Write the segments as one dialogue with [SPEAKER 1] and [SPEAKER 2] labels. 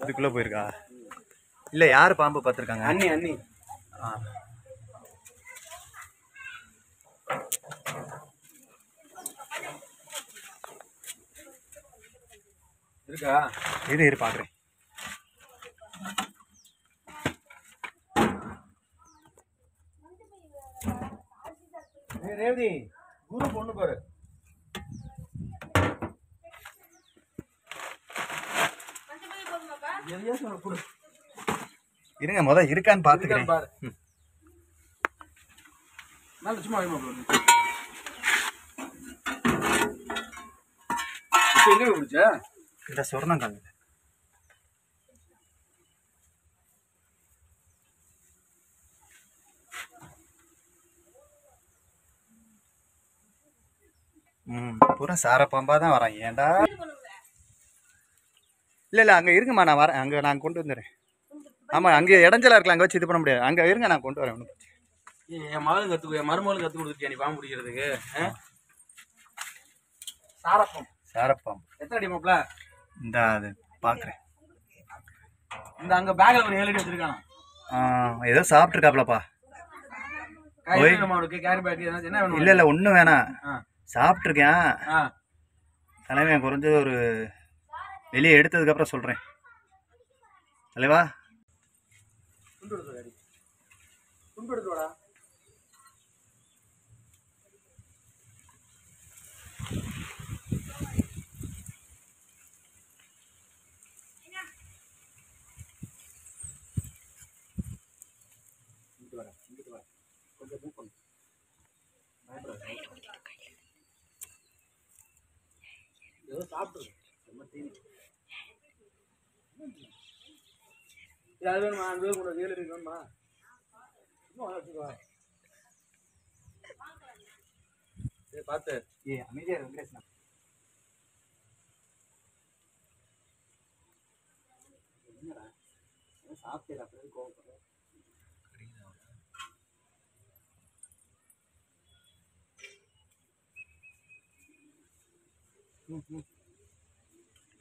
[SPEAKER 1] இதுக்குள்ள போயிருக்கா? இல்ல யாரு பாம்பு பார்த்திருக்காங்க?
[SPEAKER 2] அண்ணி அண்ணி. இருக்கா?
[SPEAKER 1] இரு இரு பாக்குறேன்.
[SPEAKER 2] ரேவதி குரு பொண்ணு பாரு.
[SPEAKER 1] இருங்க முத இருக்கான்னு பாத்துக்கிறேன்.
[SPEAKER 2] பாரு. நல்ல சும்மா எங்க குடிச்ச?
[SPEAKER 1] இந்த சொர்ணம் காங்க பூரா சார பாம்பா தான் வரான். ஏன்டா? இல்ல இல்ல அங்க இருங்கம்மா நான் வரேன் அங்க நான் கொண்டு வந்துடுறேன் ஆமா அங்க இடைஞ்சலா இருக்கலாம் அங்க வச்சு இது பண்ண முடியாது. அங்க இருங்க நான் கொண்டு வரேன்.
[SPEAKER 2] ஏய், என் மகளும் கத்து என் மருமகளும் கத்து கொடுத்துட்டியா நீ பாம்பு பிடிக்கிறதுக்கு? சாரப்பம்
[SPEAKER 1] சாரப்பாம்பு.
[SPEAKER 2] எத்தனை அடி மாப்ள
[SPEAKER 1] இந்த அது பாக்குறேன்.
[SPEAKER 2] இந்த அங்க பேக்ல ஒரு ஏழு அடி வச்சிருக்கானா?
[SPEAKER 1] ஏதோ.
[SPEAKER 2] வேணுமா அவனுக்கு கேரி பேக் என்ன என்ன வேணும்
[SPEAKER 1] இல்ல இல்ல ஒண்ணும் வேணாம். சாப்பிட்ருக்கேன் தலைவன் குறைஞ்சது ஒரு வெளியே எடுத்ததுக்கு அப்புறம் சொல்றேன். தலைவா.
[SPEAKER 2] துண்டு எடுத்து அடி துண்டு எடுத்து வாடா இங்கிட்டு வாடா, இங்கிட்டு வா. கொஞ்சம் move பண்ணு. பயப்படாத. ஏதோ சாப்பிட்டு ரொம்ப தீனி இது அது வேணுமா? அது வேணும் கூட ஏழு வேணுமா? பார்த்து.
[SPEAKER 1] ஏ அமைதியா வெங்கடேஷ்
[SPEAKER 2] சாப்பிட்டு அப்படியே கோவப்படுற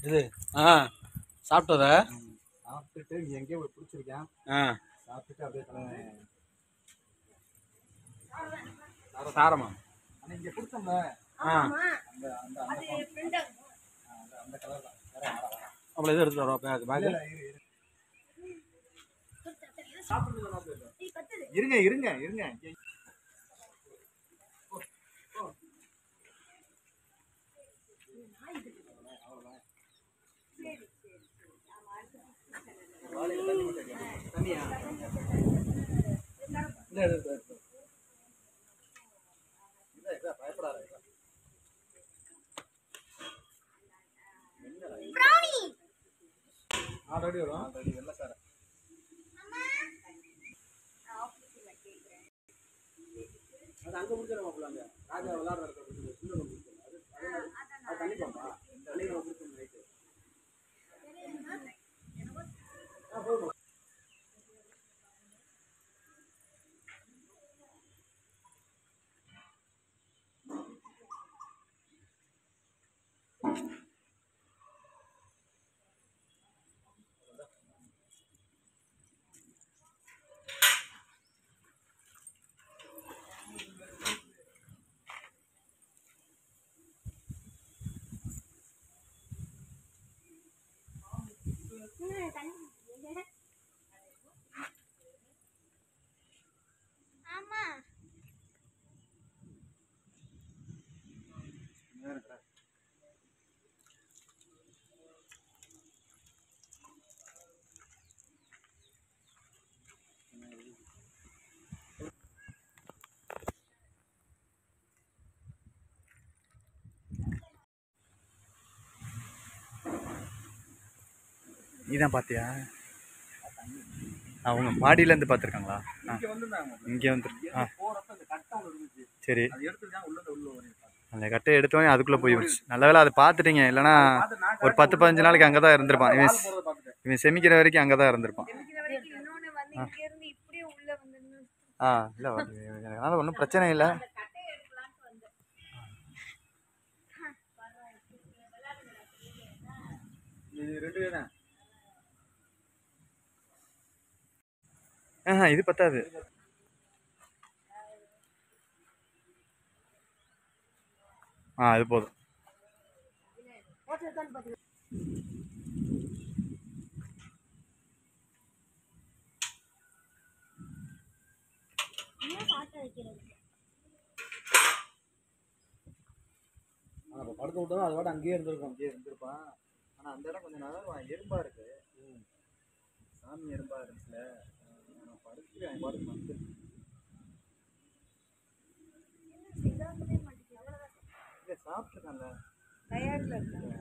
[SPEAKER 2] இது? ஆ சாப்பிட்டத?
[SPEAKER 1] சாப்பிட்டுட்டு நீ எங்கேயோ போய் பிடிச்சிருக்கேன்
[SPEAKER 2] ஆ.
[SPEAKER 1] சாப்பிட்டுட்டு அப்படியே தலைவன்
[SPEAKER 2] சாரமா?
[SPEAKER 1] ஆனா இங்க பிடிச்சோம்ல
[SPEAKER 2] ஆ.
[SPEAKER 1] அந்த அந்த அந்த கலர் தான்.
[SPEAKER 2] அவ்வளோ இது எடுத்துட்டு வரோம் பேக் பேக்.
[SPEAKER 1] இருங்க இருங்க இருங்க.
[SPEAKER 2] தண்ணியா ஆல்ரெடி வரும்
[SPEAKER 1] ஆல்ரெடி வெள்ளை சார்
[SPEAKER 2] அது அங்க. முடிச்சிட மாப்பிள்ளாங்க ராஜா விளாடுற
[SPEAKER 1] நீ தான் பார்த்தியா அவங்க மாடியிலேருந்து பார்த்துருக்காங்களா? ஆ.
[SPEAKER 2] இங்க வந்துருந்தாங்க
[SPEAKER 1] இங்கே வந்து ஆ.
[SPEAKER 2] கட்டை
[SPEAKER 1] சரி.
[SPEAKER 2] அது எடுத்துட்டு உள்ள உள்ள வரையும்
[SPEAKER 1] அந்த கட்டையை எடுத்தோடனே அதுக்குள்ளே போய் விடுச்சு நல்ல வேளை அதை பார்த்துட்டீங்க.
[SPEAKER 2] நான்
[SPEAKER 1] ஒரு பத்து பதினஞ்சு நாளைக்கு அங்கே தான் இருந்திருப்பான். இவன் இவன் செமிக்கிற வரைக்கும் அங்கே தான் இருந்திருப்பான்.
[SPEAKER 3] இருக்கிற வரைக்கும் இன்னொன்னு வந்து இங்க இருந்து இப்படியே உள்ள வந்து
[SPEAKER 1] ஆ இல்லை அதனால் ஒன்றும் பிரச்சனை இல்லை.
[SPEAKER 2] ரெண்டு
[SPEAKER 1] ஆஹா இது பத்தாது. ஆ அது போதும்.
[SPEAKER 2] படுக்க விட்டதும் அது பாட்டு அங்கேயே இருந்திருக்கும் அங்கேயே இருந்திருப்பான். ஆனா அந்த இடம் கொஞ்சம் நல்லா எறும்பா இருக்கு. சாமி எறும்பா இருந்துச்சுல படுத்து அவன் பாட்டுக்கு வந்து இல்லை சாப்பிட்டுருக்கான்ல
[SPEAKER 3] டயர்ட்ல இருக்காங்க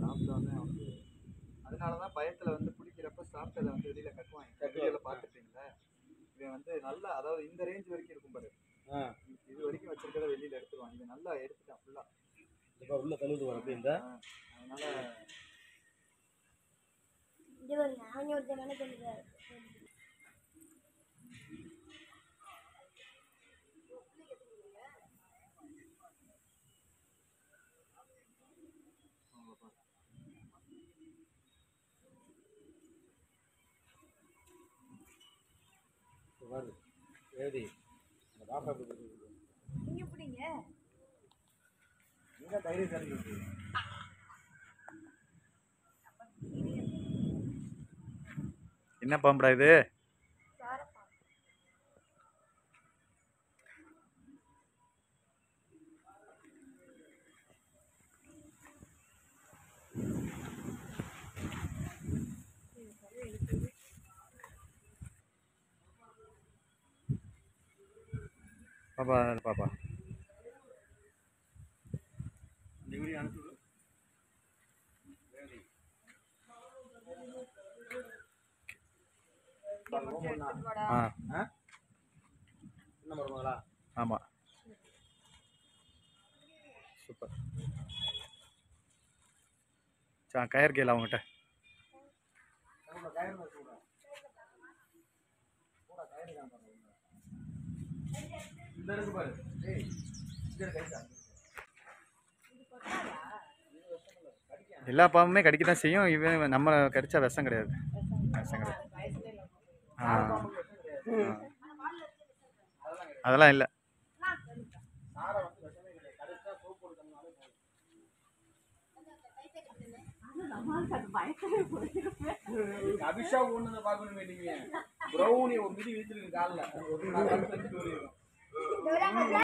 [SPEAKER 2] சாப்பிட்டோன்னே அவனுக்கு
[SPEAKER 1] அதனால தான் பயத்தில் வந்து பிடிக்கிறப்ப சாப்பிட்டதை வந்து வெளியில் கட்டுவாங்க. வெளியில் பார்த்துருப்பீங்களா இவன் வந்து நல்லா அதாவது இந்த ரேஞ்ச் வரைக்கும் இருக்கும் பாரு. இது வரைக்கும் வச்சிருக்கதை வெளியில் எடுத்துருவான் இவன் நல்லா எடுத்துட்டான் ஃபுல்லாக
[SPEAKER 2] இப்போ உள்ள தள்ளுது வர அப்படி இந்த.
[SPEAKER 1] அதனால
[SPEAKER 4] இது ஒரு நாங்கள் ஒருத்தர் நினைக்கிறது
[SPEAKER 2] வருது ஏதி அந்த பாப்பா
[SPEAKER 3] நீங்க எப்படிங்க?
[SPEAKER 2] எங்க தைரியம் கிடைக்குது
[SPEAKER 1] என்ன பாம்புடா இது?
[SPEAKER 2] என்ன மருமகளா
[SPEAKER 1] ஆமாம் சூப்பர் சா கயர் கேள் அவங்ககிட்ட
[SPEAKER 2] இந்த இருக்கு பாரு.
[SPEAKER 1] எல்லா பாம்புமே கடிக்க தான் செய்யும். இவன் நம்ம கடிச்சா விஷம் கிடையாது. விஷம் கிடையாது. ஆ. அதெல்லாம் இல்லை.
[SPEAKER 2] அபிஷா ஒண்ணு பார்க்கணும் ப்ரௌனி ஒரு மிதி வீட்டுக்கு காலில். 有两个尖